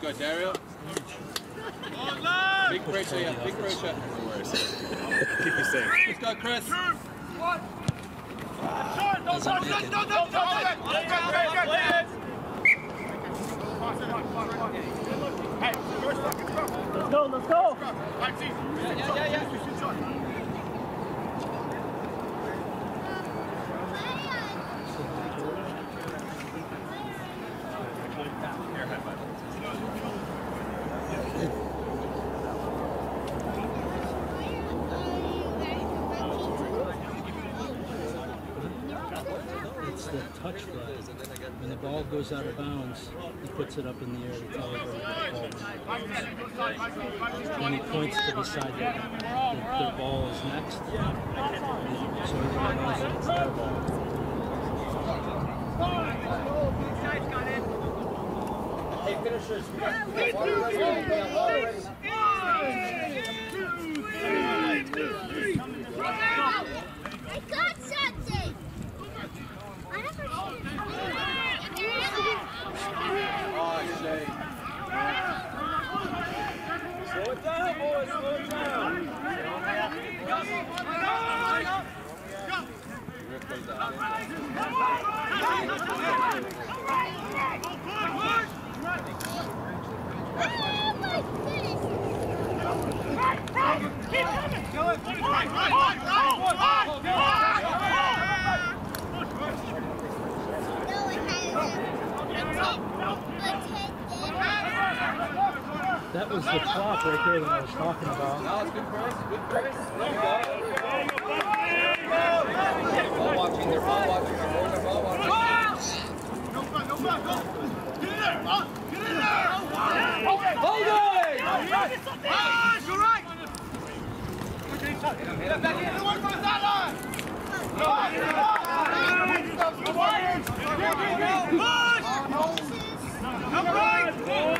go, Dario. Big pressure, yeah, big pressure. Keep you safe. Let's go, Chris. Let's go, let's go. It's the touch flag. When the ball goes out of bounds, he puts it up in the air to tell everybody the ball went. And he points to the side that that their ball is next. So everybody knows that it's their ball. I got something. I never Oh, Shay. Oh my goodness. No, I haven't. That was the clock right there that I was talking about. No, it's good press, good press. There you go. Ball watching, go. Ball,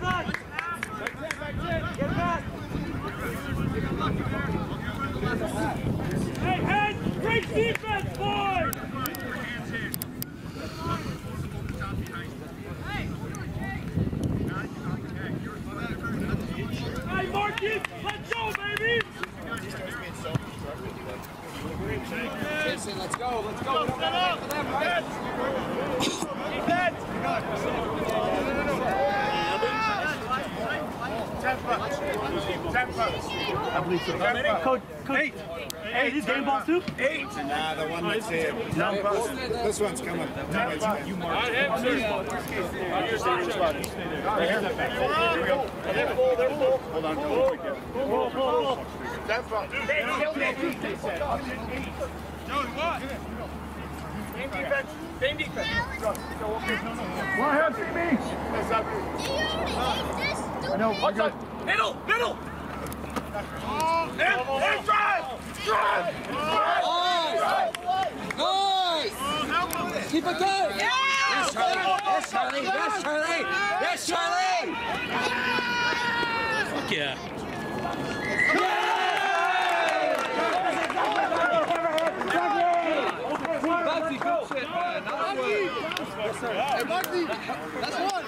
Hey, hey, great defense, boys. Hey, Marcus, let's go, baby. Jason, let's go, let's go. We don't gotta wait for them, right? I believe so. Coach, coach. Eight. Hey, these game balls too? Eight. Nah, the one that's here. This one's coming. You mark. Hold on. Hold on. One hand, three beats. I know. One side. Middle, middle. Oh, And, and drive! Drive! Nice! Keep it going! Yes, Charlie! Yes, Charlie! Yes, Charlie! Yes, Charlie! Fuck yeah. Bouncy, good shit, man. Another one. Hey, Marty, that's one.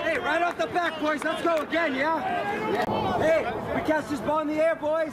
Hey, right off the back, boys. Let's go again, yeah? Hey, we catch this ball in the air, boys.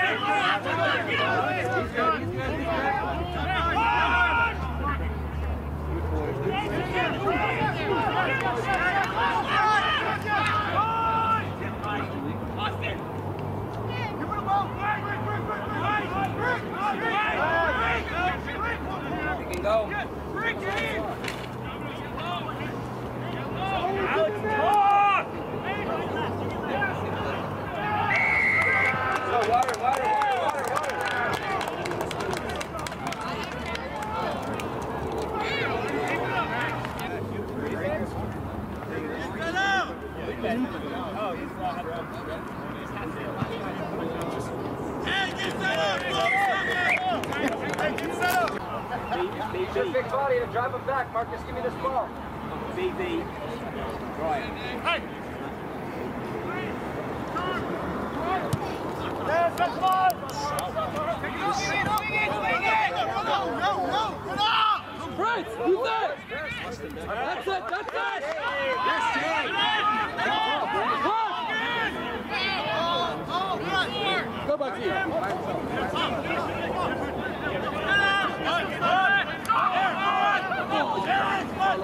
he's gonna try. He's good, he's good, he's good. He can go. Go, water, water, water, water, water. Just big body and drive him back. Marcus, give me this ball. BB. Right. Right, who's that? That's it, that's it! Yes, Jay. Go back here. Come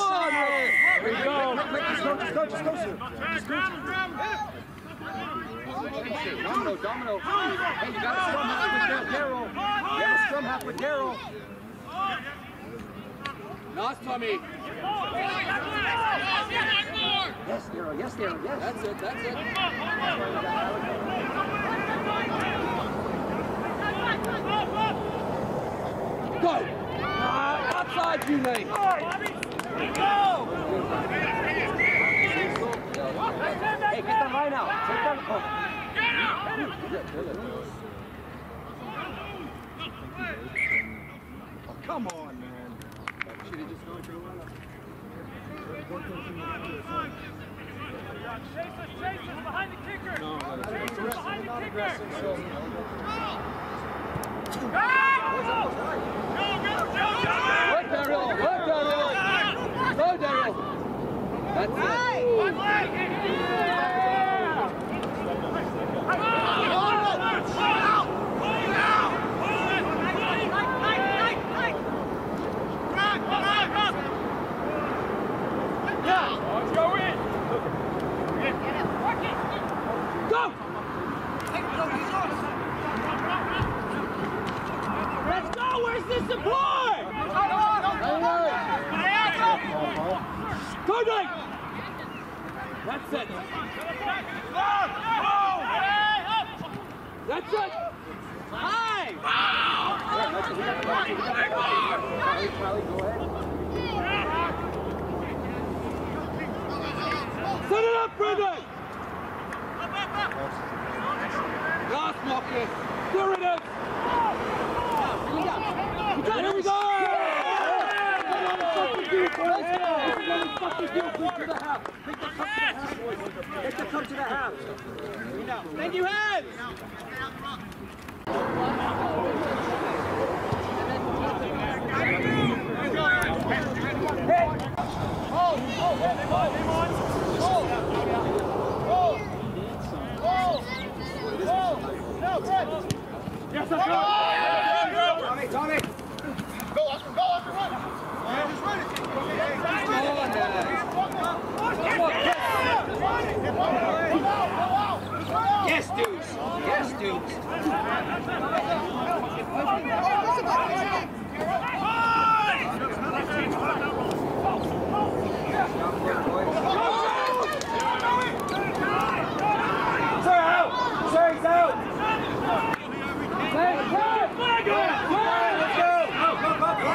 on, man! There you go. Just go, just go, just go, sir. Domino, domino. Hey, you got a scrum half with Daryl. You have a scrum half with Daryl. Nice, Tommy. Yes, Daryl, yes, Daryl, yes. That's it, that's it. Go! Uh, outside you, Nate. Hey, get the line out. Take down the corner. Come on, man. Behind the kicker! Behind the kicker! Work, Daryl. Work, Daryl. Go, Daryl. That's it. Go! Go, Nate! That's it. That's it. High! Set it up, Brendan! Last Marcus. There it is. Here we go. Get the come to go to the half. Thank you, hands. Tommy, Tommy. Yes, dudes. Yes, dudes out. Sir, he's out. Let's go. Go, go, go, go.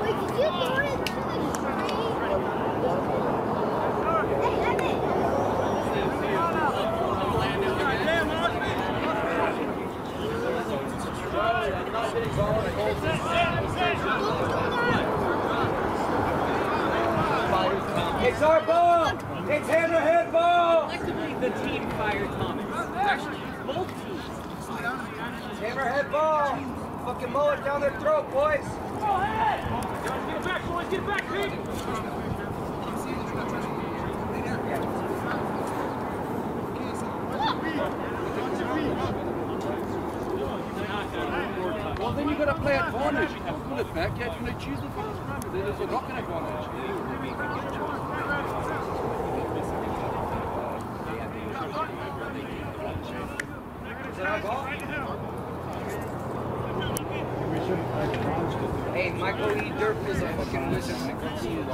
Wait, did you throw it into the Hey, Evan. It's our ball. It's hammerhead ball. Collectively, the team fired Thomas. Actually, both teams. It's hammerhead ball. Fucking mow it down their throat, boys. Get it back, boys. Get it back, Pete. Well, then you got to play advantage. If you pull it back, you're going to choose the fast runner. Then there's a knocking advantage. Is that our ball? Hey, Michael E. Durf is a fucking wizard when it comes to you,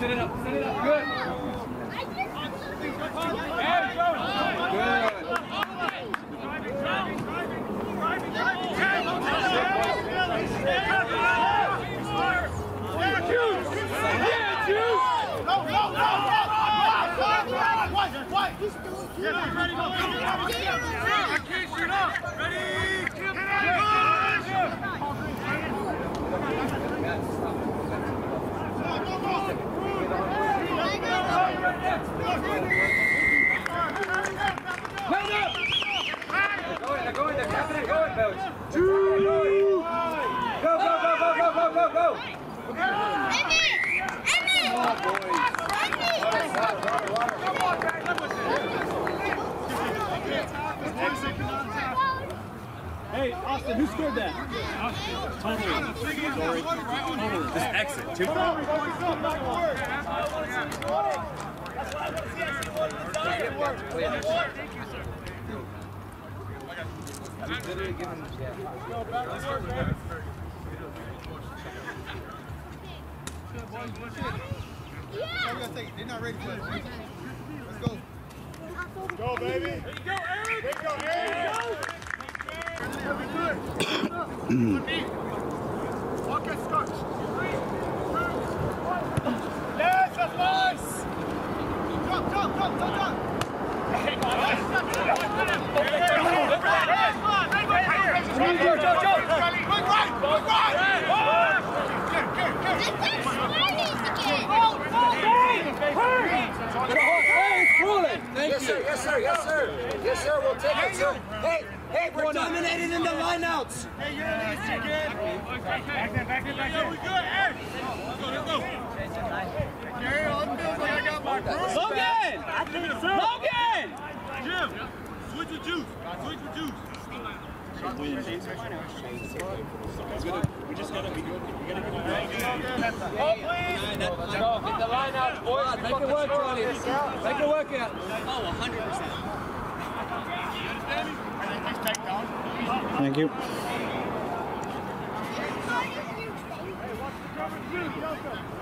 Set it up, set it up. Good. Good. Go in, they're going, they're tapping and going, Belch. Two. Go, go, go, go, go, go, go, go. Hey, Austin, who scored that? Totally. Sorry. Totally. Just exit. Two. Literally give him, yeah. They're not ready for it. Let's go. Go, baby. There you go, Aaron. There you go, Aaron. Walk it, Scotch. Yes, sir, yes, sir, yes, sir. Yes, sir, we'll take it, sir. Hey, hey, we're dominated in the lineouts. Hey, you're in this again. Back there, back there, back there. we good. Hey, let's go, let's go. Gary, all it feels like I got my group. Logan! Logan! Jim, switch with juice. Switch with juice. We just gotta be good. We gotta be good. Oh, please! Get the lineouts, boys. Make it work, Charlie. Make it work out. Oh, Thank you. Hey,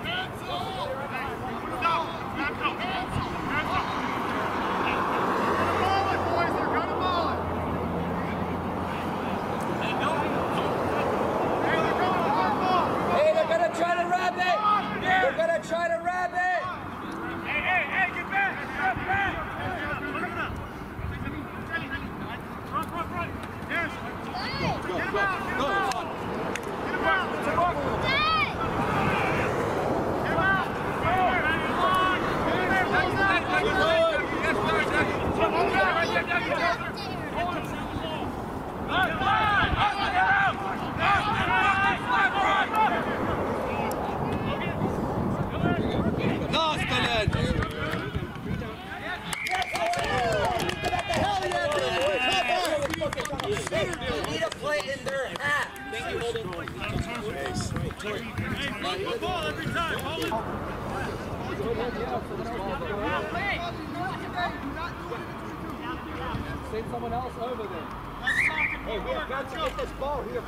this ball here,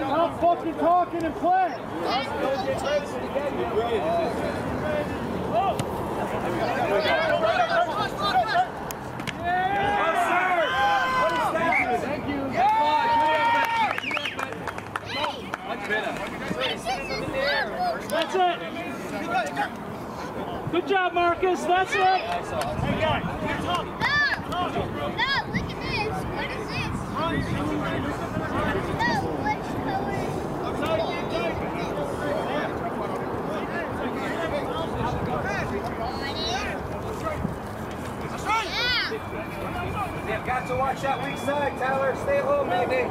Stop fucking talking and play. Thank you. That's it. Good job, Marcus. That's it. Hey, guys. Got to watch that weak side, Tyler. Stay home, baby.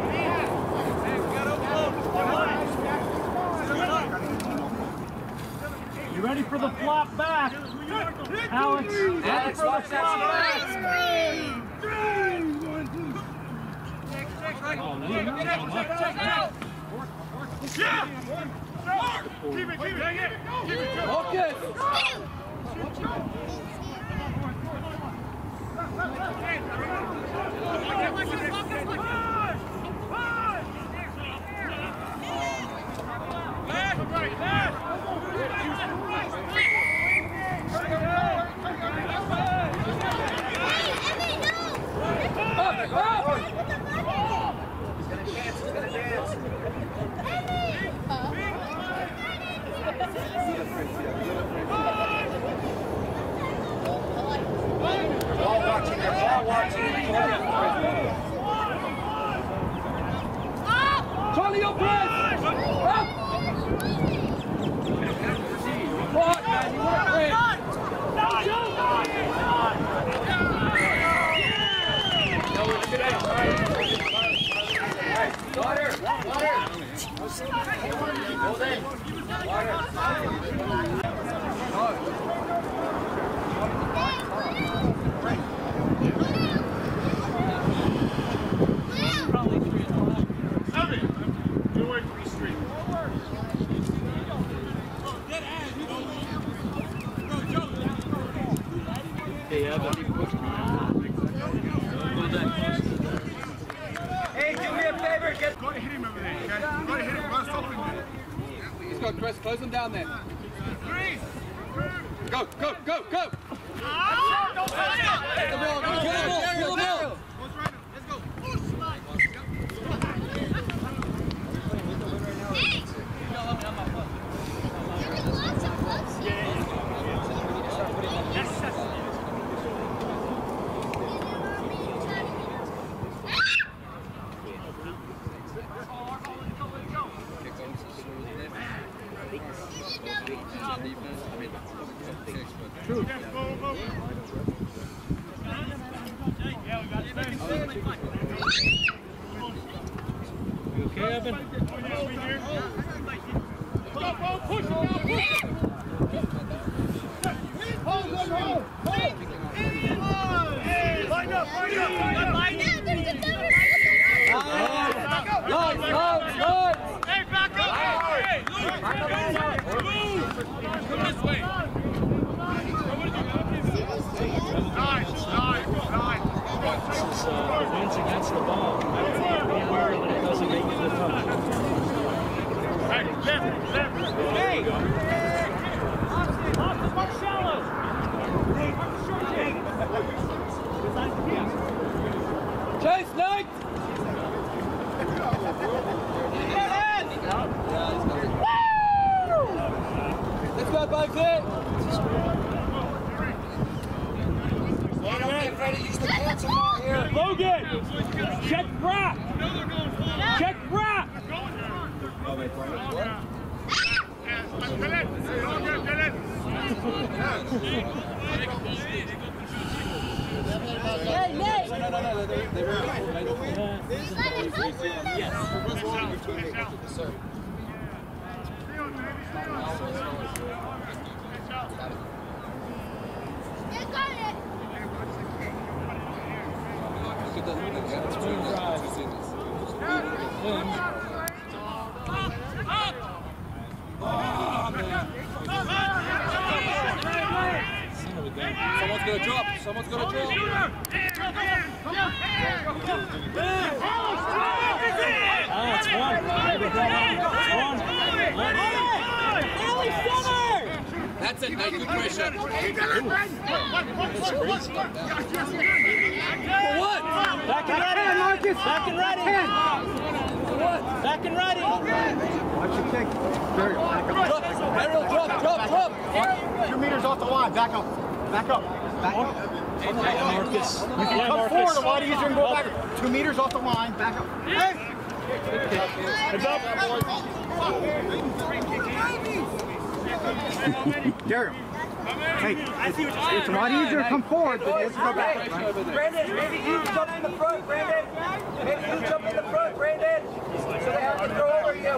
You ready for the flop back? Alex, Alex ready for the flop back? Focus! not watching. Charlie, your press! Up! What, man? You want to press? Water! Water! Hold in! Water! down then. Daryl. Hey, it's, it's a lot easier to come forward than it is to go back. Right? Brandon, maybe you jump in the front, Brandon. Maybe you jump in the front, Brandon. So they have to throw over you.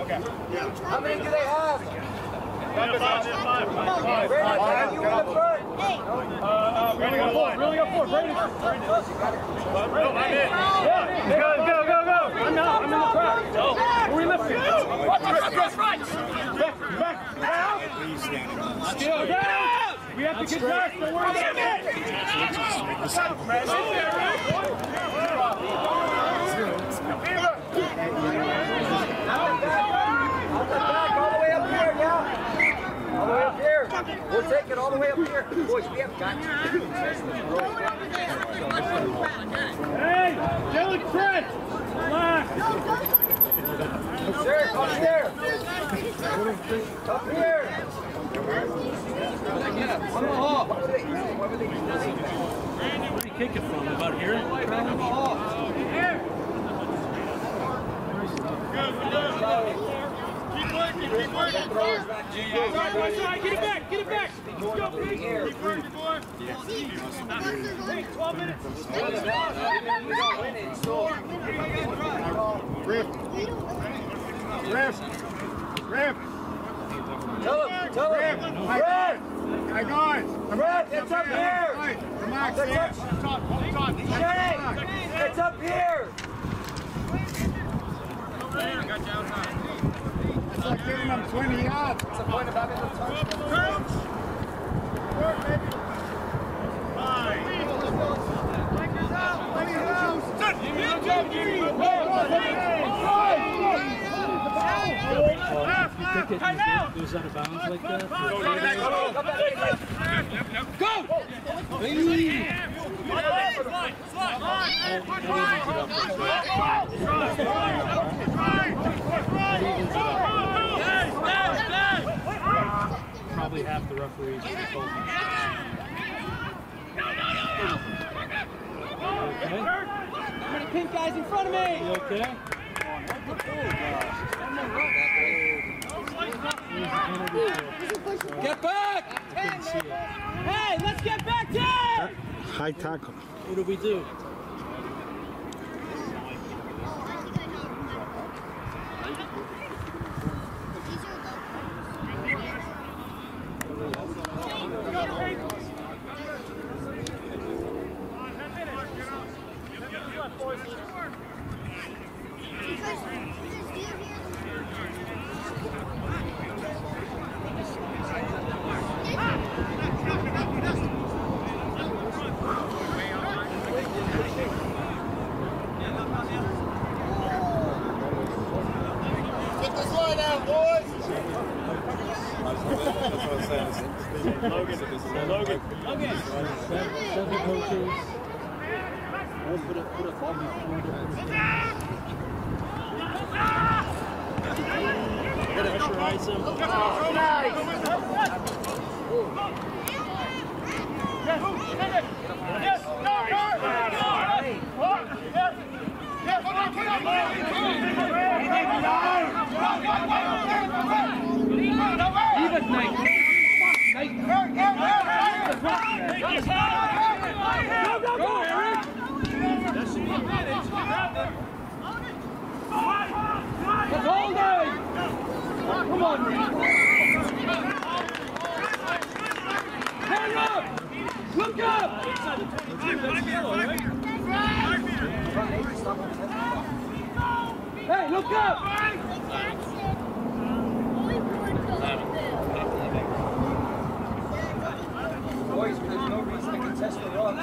Okay. How many do they have? Brandon, maybe you in the front. Really go forward. Really go forward. Brandon. Go, go, go, go. I'm out. I'm in the crowd. Who are we lifting? Watch, watch, watch, watch. Back, back. Down. Still down. We have to get back. Don't worry about Out all the way up here, yeah. All the way up here. We'll take it all the way up here. Boys, we have got to. Hey, Dylan Trent. Relax. There, up here. Up here. Where are you kicking from? About here? Get it back. Get it back. Let's go, Pete. Keep working, boy. Hey, 12 minutes. Rip. Rip. Rip. Tell him, tell him. I got it. Brad, it's up here. Come Sam. up. Hold top. Jay, it's up here. It's like giving them 20 yards. What's the point of having the touch? Work, baby. Five. Kick it and it goes out of bounds like that? Probably half the referees have told Many pink guys in front of me. You okay? Oh, Get back! Couldn't see it. Hey, let's get back there. High tackle. What do we do? Get this line out, boys. Seven coaches. Put it, put it, put it. Pressurize them. Yes, no, no. Yes, yes. Yes, come on, come on. Even night. Go, go, go, Eric. Let's hold it. Come on. Hang up. Look up. Hey, look up. gösteriyor.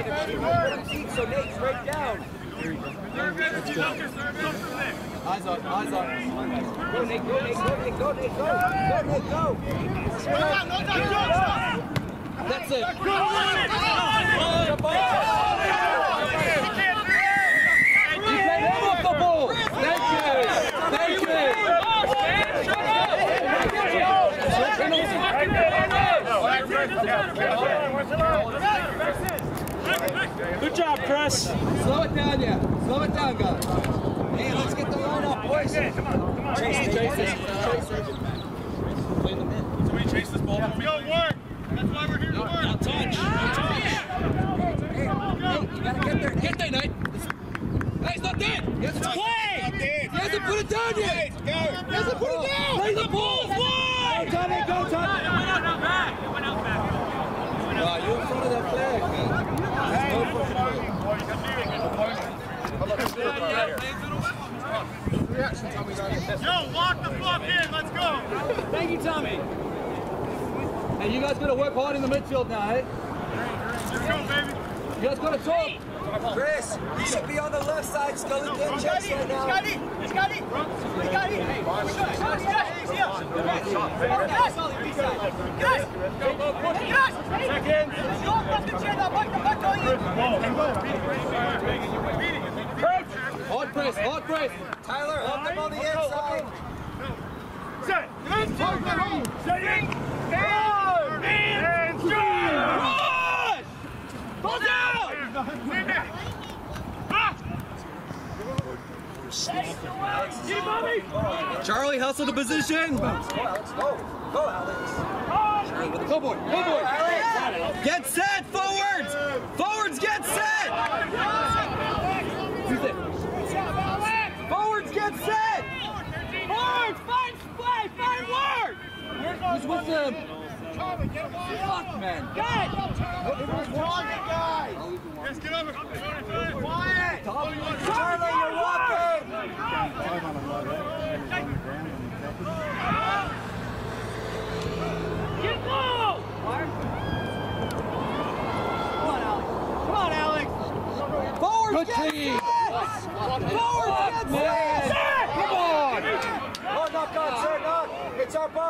So Nate, straight down. Eyes on, eyes on. Go, Nate, go, Nate, go, Nate, go, Nate, go. Go, Nate, go. That's it. Jump on. You can't have off the ball. Thank you. Thank you. Good job, Chris. Slow it down, yeah. Slow it down, guys. Hey, let's get the line up, boys. Chase it, chase it. Chase it. You gotta work. Don't touch. Don't touch. Hey, hey, get there. Get there, Nate. Hey, it's not dead. He hasn't play. He hasn't put it down yet. He hasn't put it down. Play the ball. Why? Go, Tommy, go, Tommy. Nah, you're in front of that flag, man. Thank you, Tommy. Hey, you guys gotta work hard in the midfield now, hey? You guys gotta talk. Chris, you should be on the left side, Scully. Get checks right now. Hard press, hard press. Tyler, help them on the inside. Charlie, hustle the position. Go, Alex, go. Go, Alex. Go, boy. Go, boy. Get set. Forwards. Forwards, get set. Forwards, get set. Forwards, find play. Find word. Who's with them? Fuck, man. Charlie, you're walking. Time on a low rate, and on the ground, and tackling. Forwards, get set. Forwards, get set. Come on. Oh, knock on, sir, knock. It's our ball,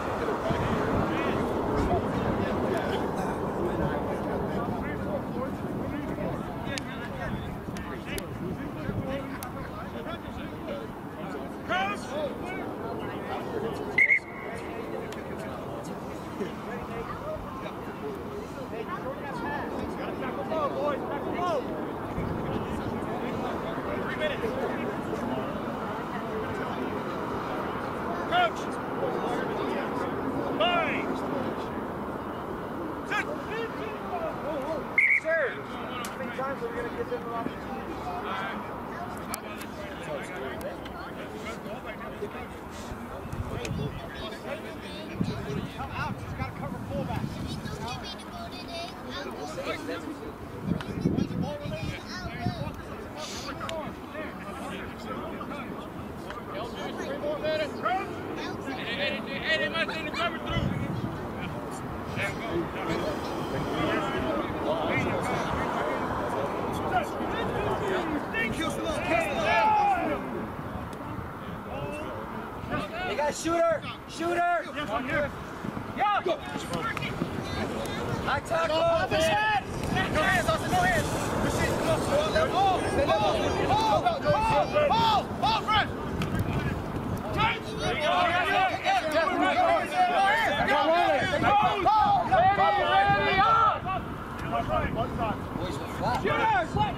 Boys, we're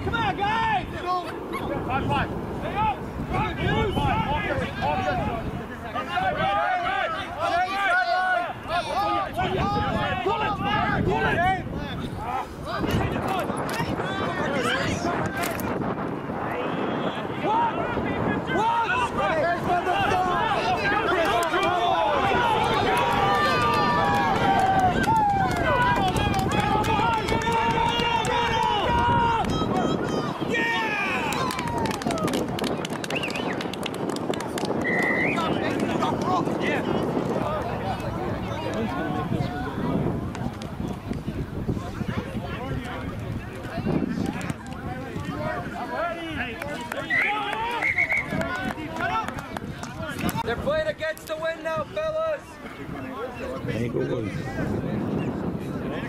Come on, guys! Five, five. Stay up! Five, five. Five, five. Five, five. Five, five.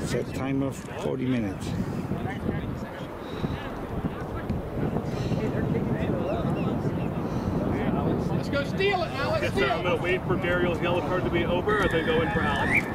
Set time of 40 minutes. Let's go steal it, Alex. I'm going to wait for Daryl's yellow card to be over, or are go going for Alex?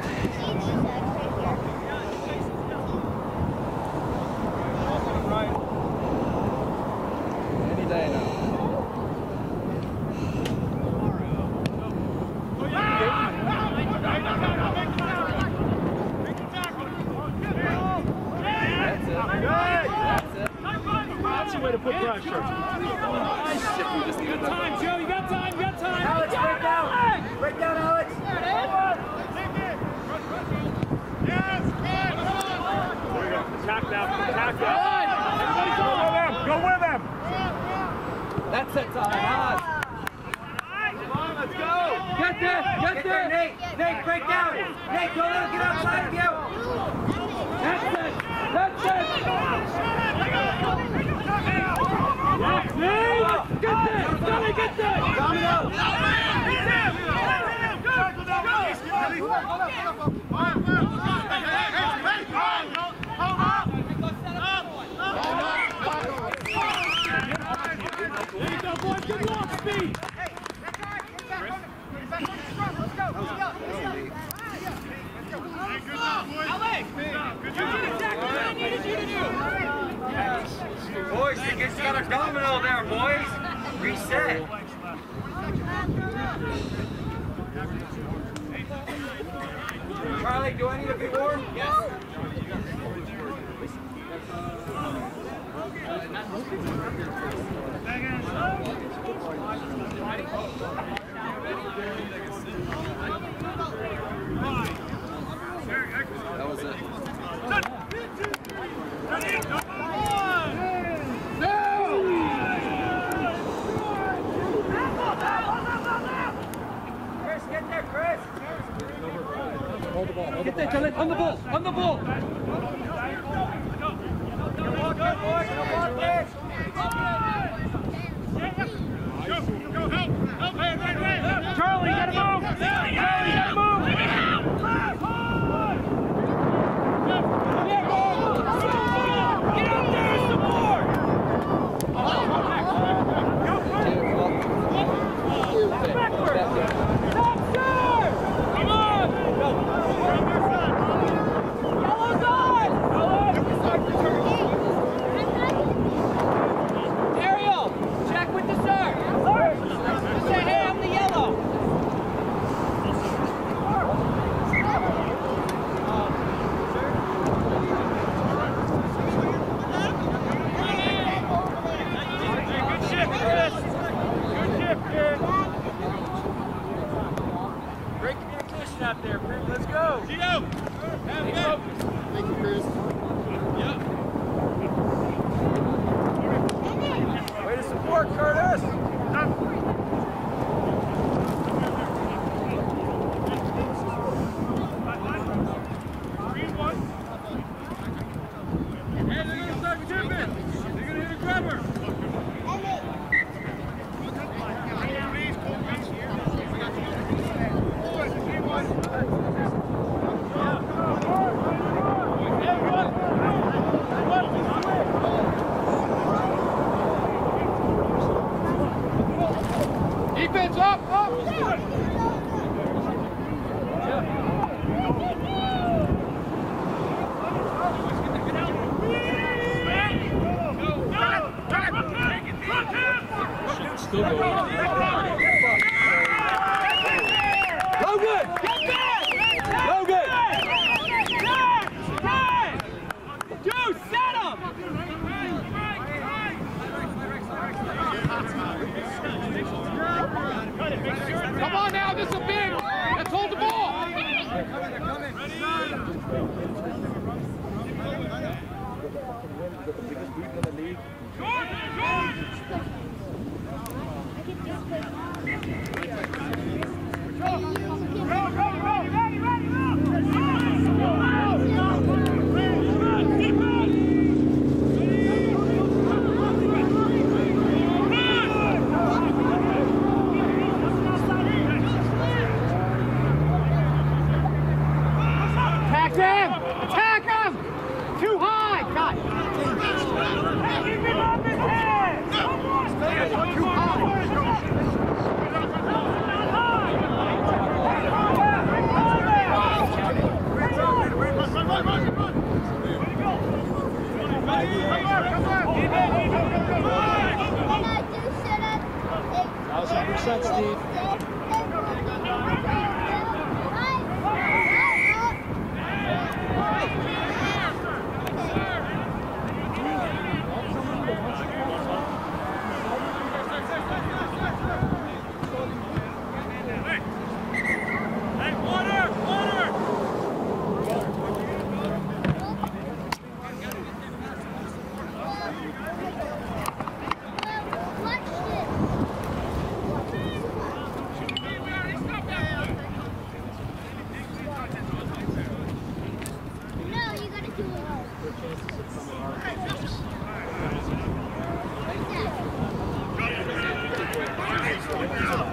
It. What?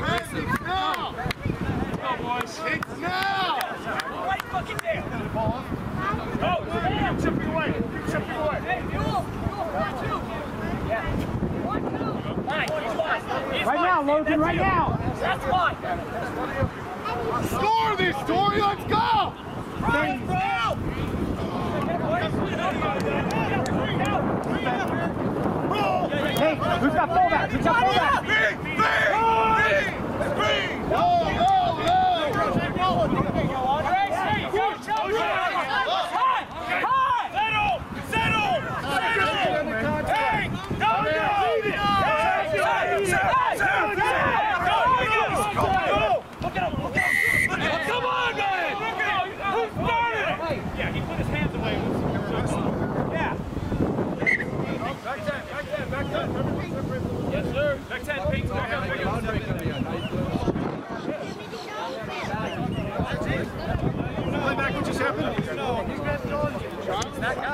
The time to get aggressive. It's now! Right fucking there. Go. Keep chipping away. Keep chipping away. Hey, Right now, Logan, right now. That's fine. Score this, Tori! Let's go! Hey, who's got fullback? Who's got fullback? Big, big, big,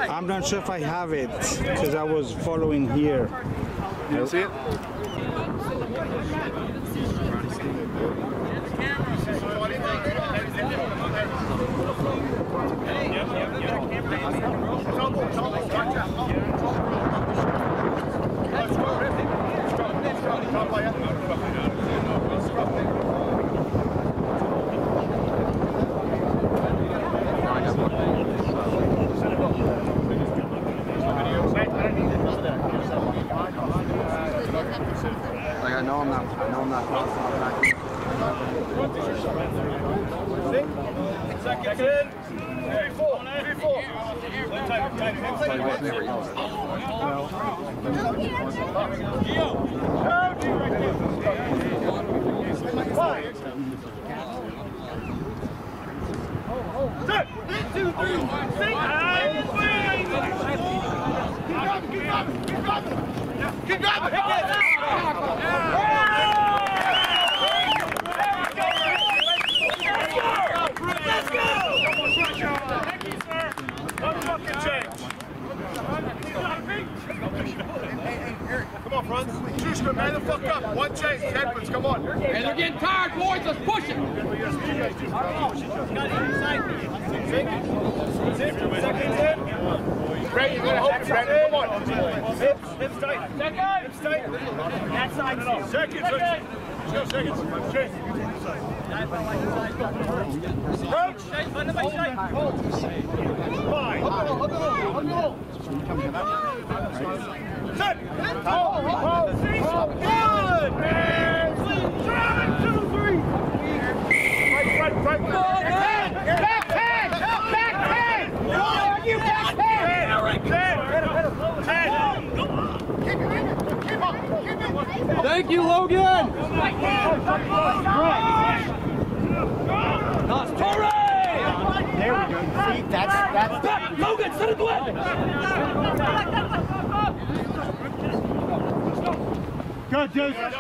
I'm not sure if I have it because I was following here. You see it? Schuster, man the fuck up. One chase, Edmonds, come on. Hey, they're getting tired, boys. Let's push it. Seconds in. Brady, you gotta help me, Brandon. Come on. Hips, hips tight. Second. Hips tight. That side too. Seconds. Let's go, seconds. Chase. Approach. Fine. Set. Hold. Hold. Good. Man. Seven, two, three. Right, right, right. Back ten. Thank you, Logan. Nice, Torrey. There we go. See, that's that's. Back, Logan, set it away. Good, dude. That's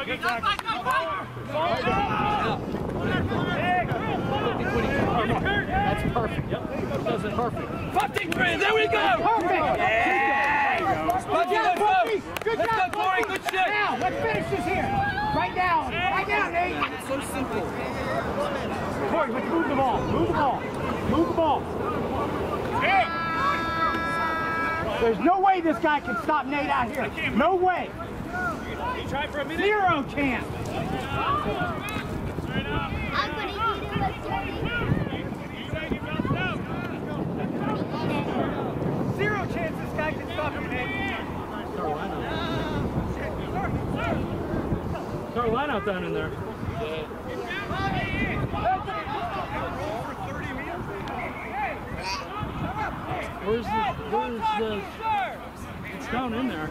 perfect. That's perfect. 15 grand, there we go. Perfect. Bucky, let's go. Good Let's job, go, Corey. Good shit. Now, let's finish this here. Right now. Right now, Nate. It's so simple. Corey, let's move the ball. Move the ball. Move the ball. There's no way this guy can stop Nate out here. No way. You try for a minute? Zero chance. Zero chance this guy can stop you, man. line out down in there. Where's the, where's the, it's down in there.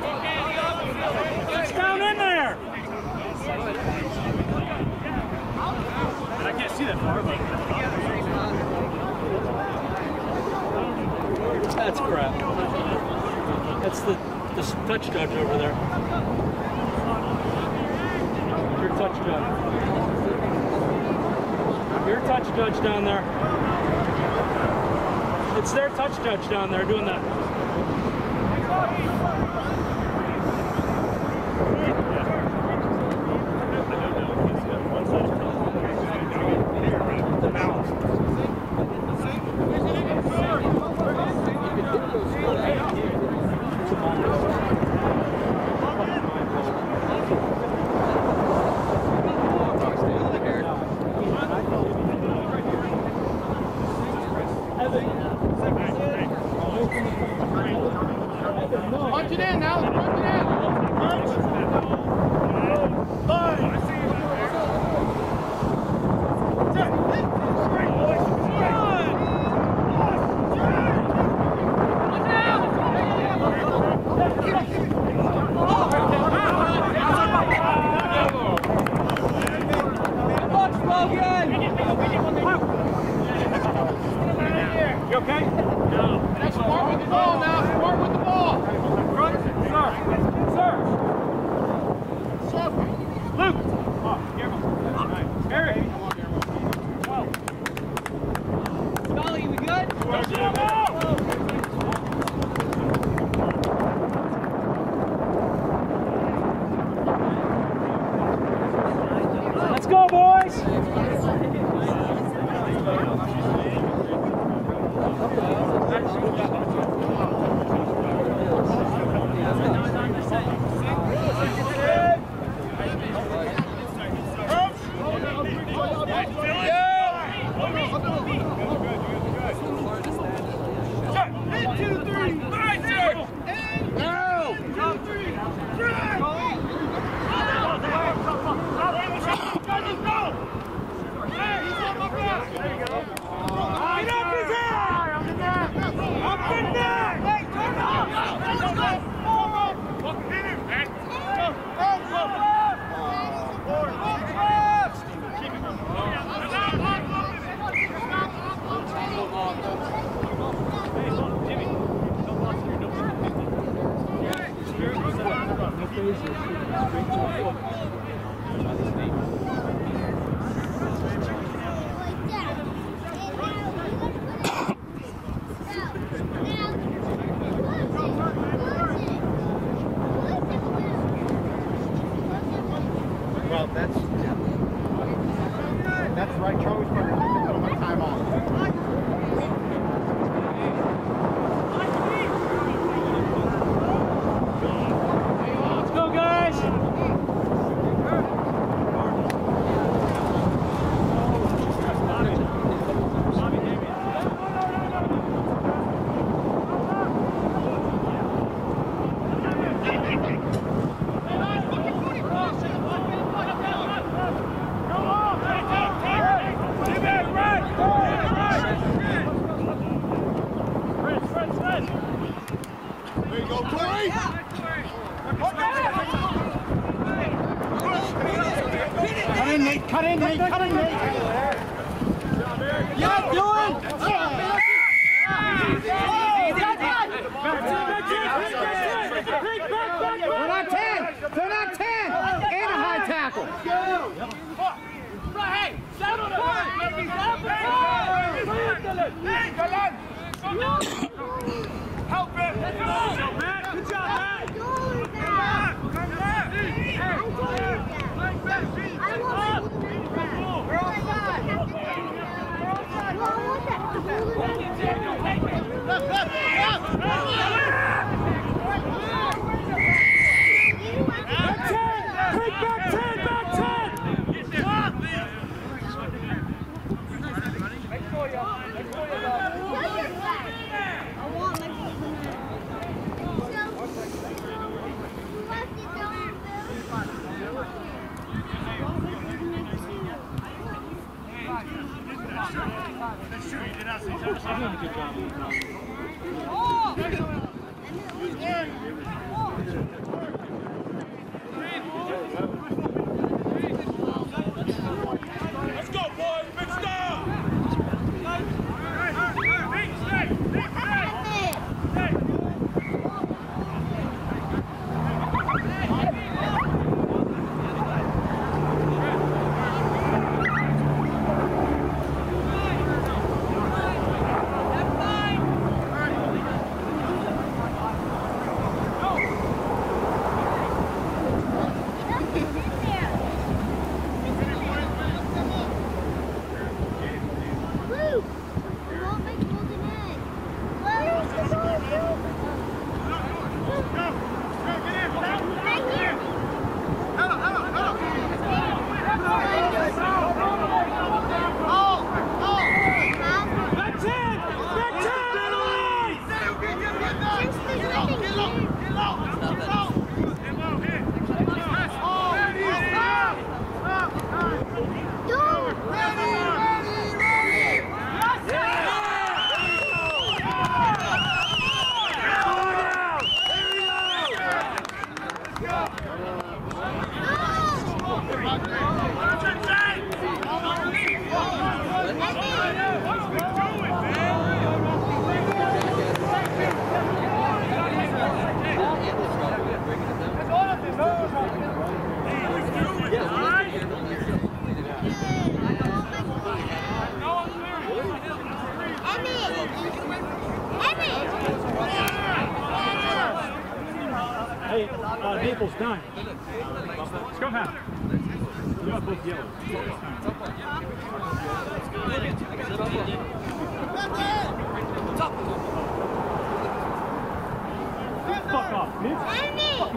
That's crap. That's the, the touch judge over there. Your touch judge. Your touch judge down there. It's their touch judge down there doing that.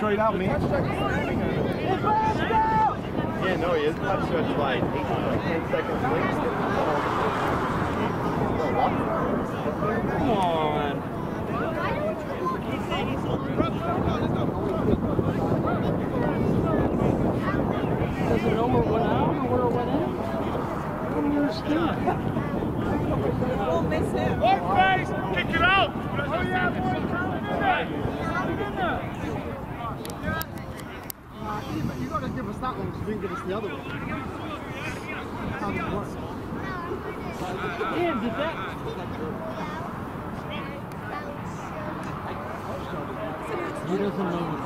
straight out means? Yeah, no, he is touch stretch like, eight, like 10 seconds late. Come on. Does it know where it went out or where it went in? I don't understand. We'll miss him. Look, face! Kick it out! Oh, yeah, boy, count it in there! Count it in there! You gotta give us that one because you didn't give us the other one. How does it work? Ian, did that? He doesn't know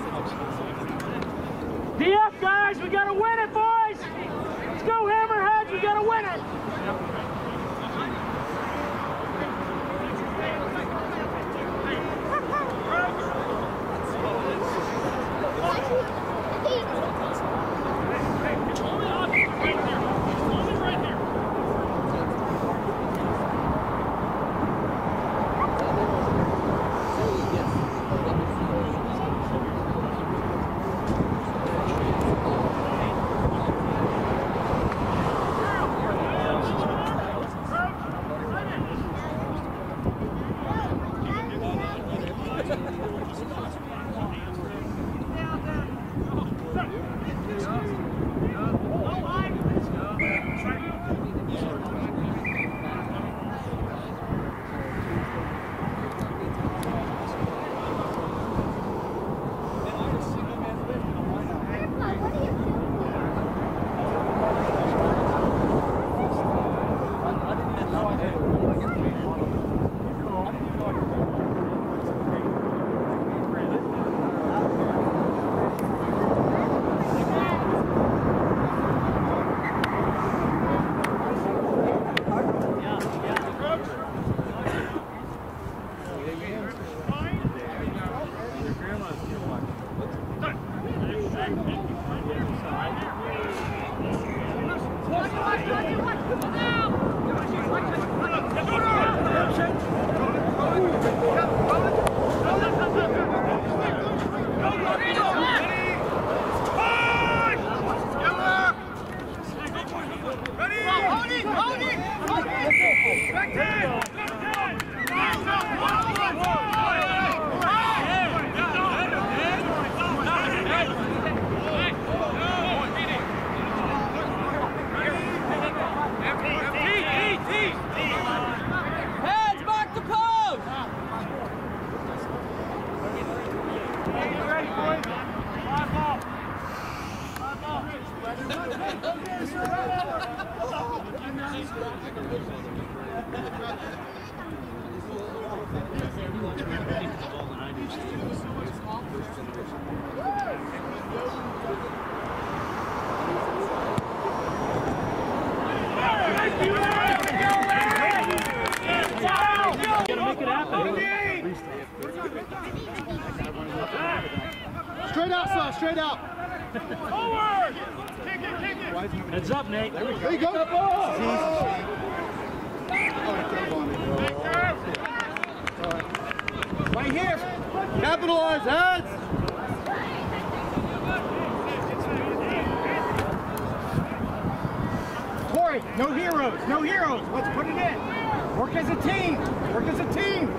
Corey, no heroes, no heroes. Let's put it in. Work as a team. Work as a team.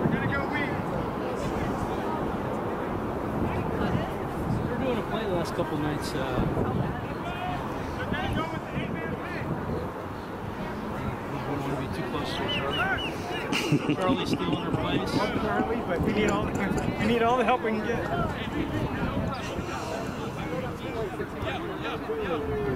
We're gonna go weak. We were doing a play the last couple nights. Uh, want to be too close to Charlie. Charlie stealing our plays. Charlie, but we need all the, we need all the help we can get. Get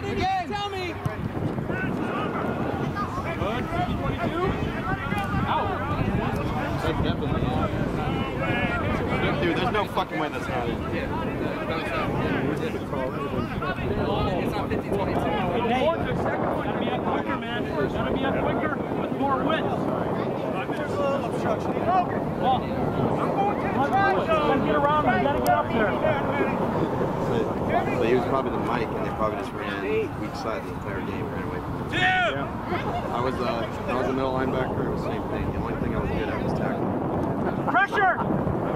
Go if you're not in again. Tell me. That's definitely Dude, there's no fucking way that's not in. It's on 50 22. Gotta be up quicker, man. Gotta be up quicker with more width. Well, Gotta get around him. Gotta get up there. So, so he was probably the mic, and they probably just ran weak side the entire game, ran away from him. I was uh, I was a middle linebacker. It was the same thing. The only thing I was good at was tackling. Pressure!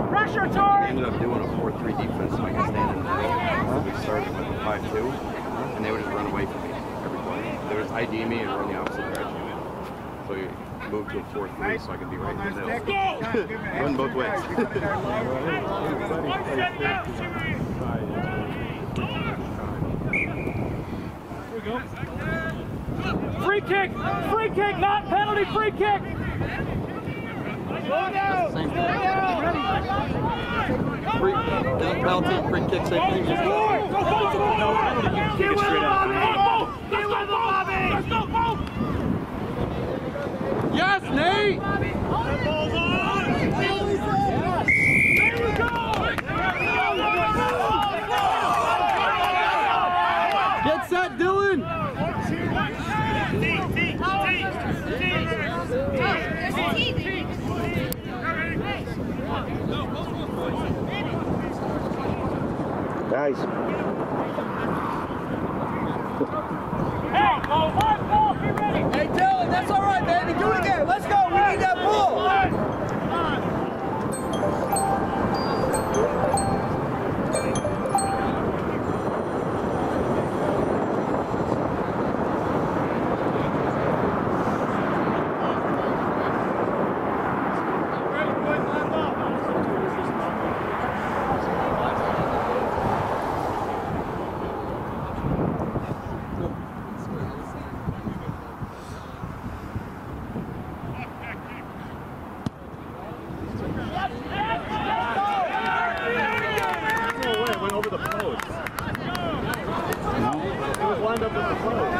Pressure, We Tori! ended up doing a 4-3 defense, so I could stand in the middle. We started with a 5-2, and they would just run away from me every play. They would just ID me and run the opposite direction. So we moved to a 4-3 so I could be right in the middle. run both ways. Free kick! Free kick, not penalty, free kick! The thing. Free, it penalty, free kick, same thing? Just Get with him, Bobby! Get with him, Bobby! Let's go, Bo! Yes, Nate! Guys, Hey, go, one, ball, be ready! Hey, Dylan, that's all right, baby. Do it again. Let's go. We need that ball. No way, it went over the post. It was lined up with the post.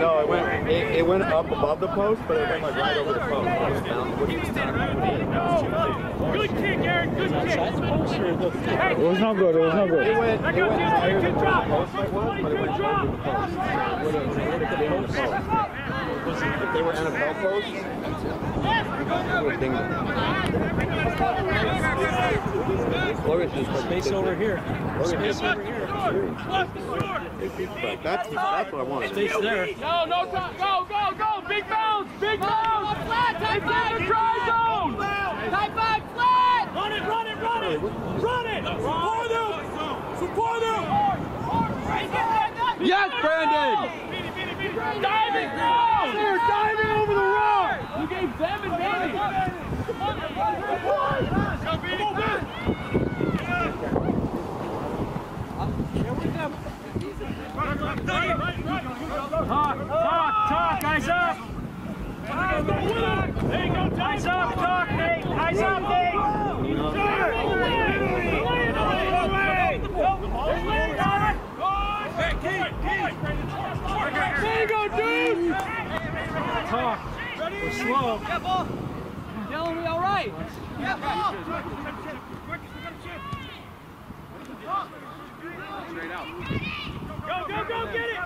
No, it went it, it went up above the post, but it went like right over the post. Good kick, Aaron, good kick! it was not good. It was not good. It went, it went in, higher good than the post like was, but it went Good over the post. It would have it would have been the post. If they were NFL posts, it would have dinged it. Logan's just Space over here. Space over here. That's, that's what I wanted. Space there. No, no time. Go, go, go. Big bounce. Big bounce. It's in the try zone. Tight back, flat. Run it, run it, run it. Run it. Support them. Support them. Yes, Brandon! Diving down. They're diving over the rock. You gave them advantage. Come on, Ben. Talk, talk, talk. Eyes up. Eyes up, talk, Nate. Eyes up, Nate. Hey, keep, keep. There you go, dude! Talk. We're slow. Dylan, we all right? Go, go, go, get it!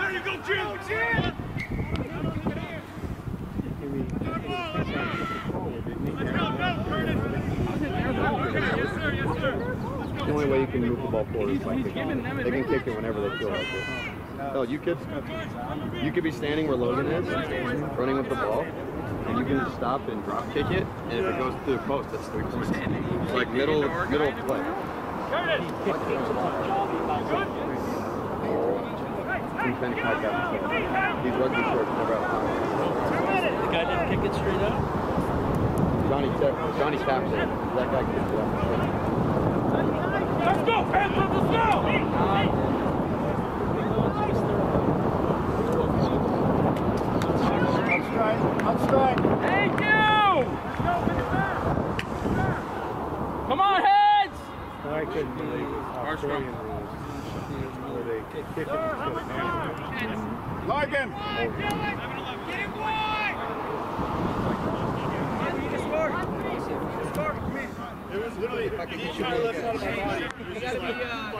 There you go, Jim! Jim! Yes, sir, yes, sir. The only way you can move the ball forward is by kicking. They can kick it whenever they feel like it. Oh, you could, you could be standing where Logan is, running with the ball, and you can stop and drop kick it, and if it goes through the post, that's three points. Like middle, middle of play. He's caught that before. These rugby shorts never have time. The guy didn't kick it straight up. Johnny, Ta- Johnny tapped it. That guy kicked it out. Let's go, Panthers, let's go! Thank you! Come on, heads! I couldn't believe Australian rules where they kick it instead of passing. Larkin! It was literally, if I could get you on the left side of my body. You. gotta be, uh,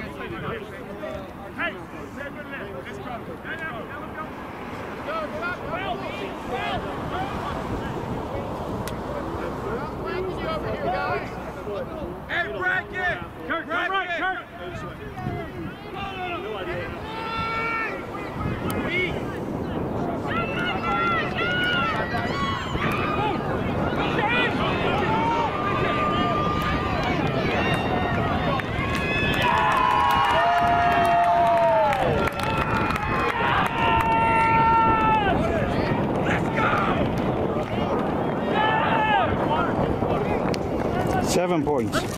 7 points.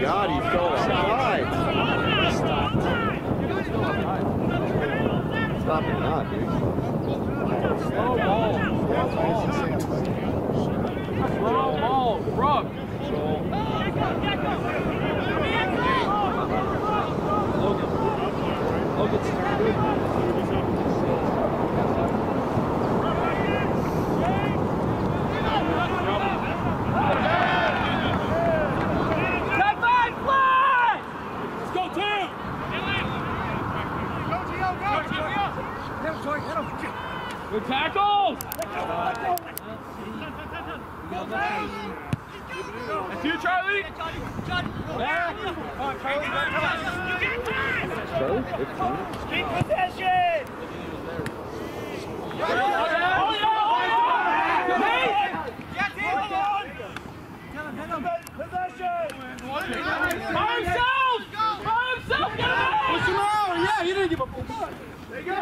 God, he's so outside. Stop it not, dude. slow ball. Slow ball. Rug. Logan's turn. Cut back, fly! Let's go, Tim! Good tackles! That's you, Charlie! Charlie, 15. Keep possession! Oh, yeah! Oh, yeah! Possession! By himself! By himself! Get him out! What's the matter? Yeah, he didn't give a There you go.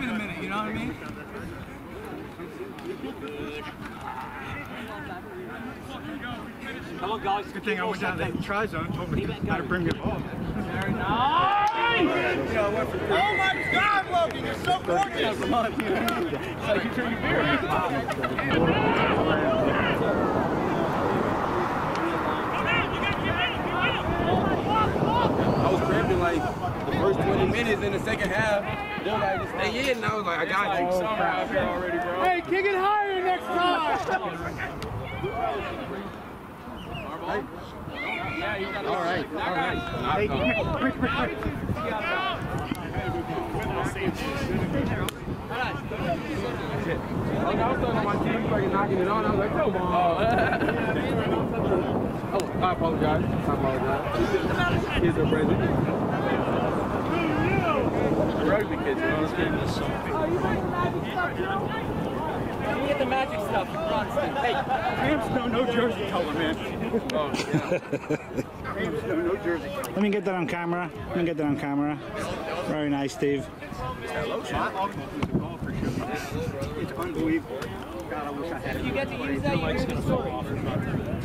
in a minute, you know what I mean? Come on, guys. Good thing I went down the try zone, told me how to bring it ball. Very nice! Oh my God, Logan, you're so gorgeous! I was cramping like the first 20 minutes in the second half. They were like, just stay in. And I was like, I got it. Summer out here already, bro. Hey, kick it higher next time! All right, all right. Oh, no, I was talking to my team, like knocking it on. I was like, come on. oh, I apologize. I apologize. Kids are present. Rugby kids, you know what I'm saying? You get the magic stuff. Hey, Cramps know no jersey color, man. Oh, yeah. Cramps know no jersey color. Let me get that on camera. Let me get that on camera. Very nice, Steve. My ultimate was a golfer shoe. It's unbelievable. God, I wish I had it. you get to use that, you hear the story.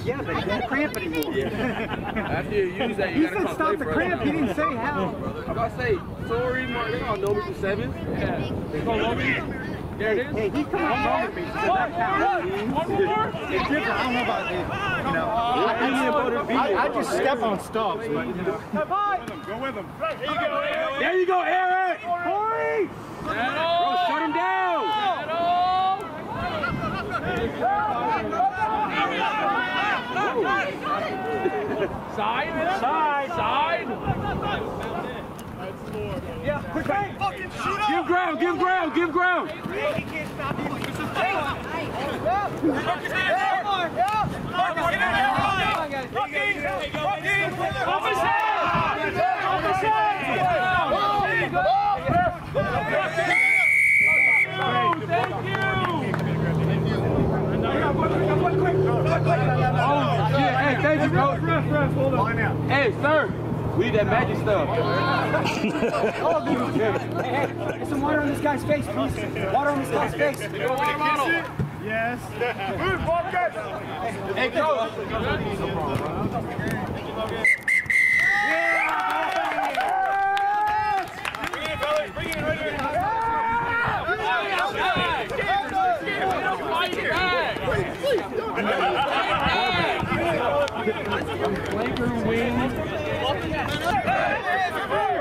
Yeah, but he can't cramp anymore. After you use that, He you gotta said come stop play the for us cramp. now. He didn't say how. I'm about to say, sorry, Martin. they all know me for seven. Yeah. They call me. There it is. Hey, he's coming home with me. So that counts. It's different. I don't know about it. You know, I, I, I, I just step on stumps, but you know. Go with him. There you go, Eric! Corey! Bro, shut him down! Side, side, side. Quick, up. Give ground, give ground, give ground. He can't stop you. Off his head! Off his Oh. Hey, thank you, coach. Hey, sir. We need that magic stuff. Get some water on this guy's face, please. Water on this guy's face. Yes. Hey, coach. Flanker wing. Ei, ei, ei,